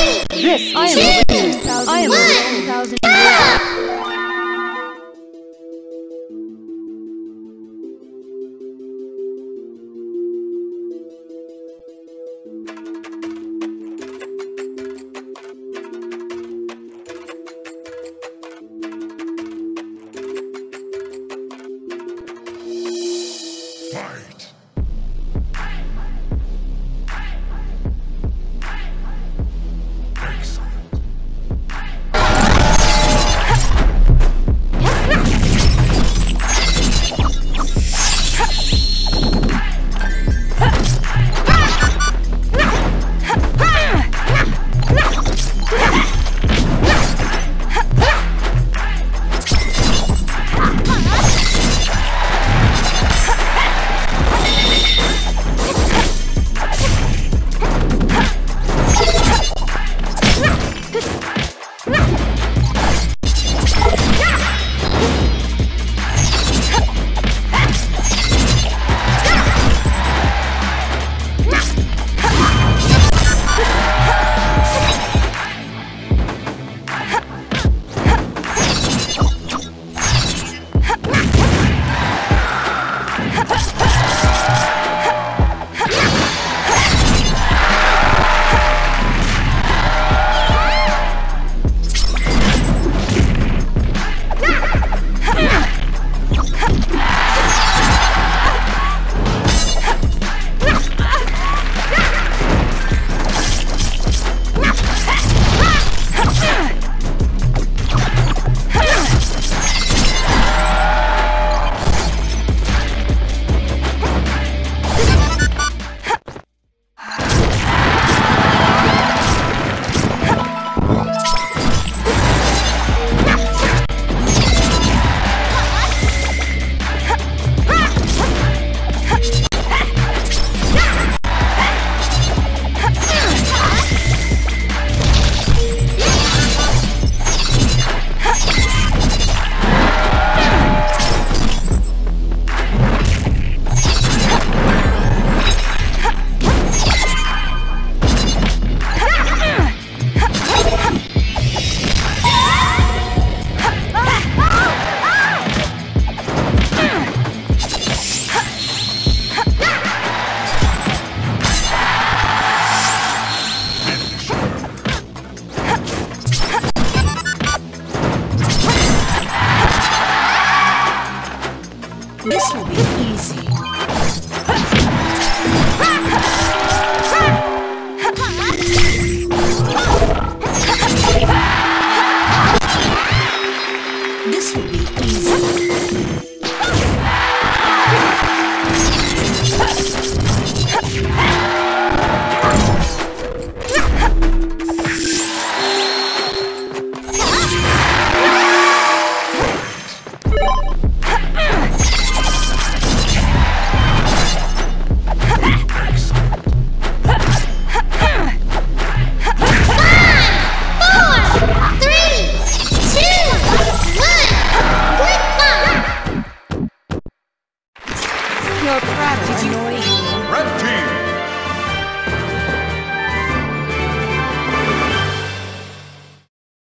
Yes, I am over I am over 10,000 ah! Fight! This will be easy.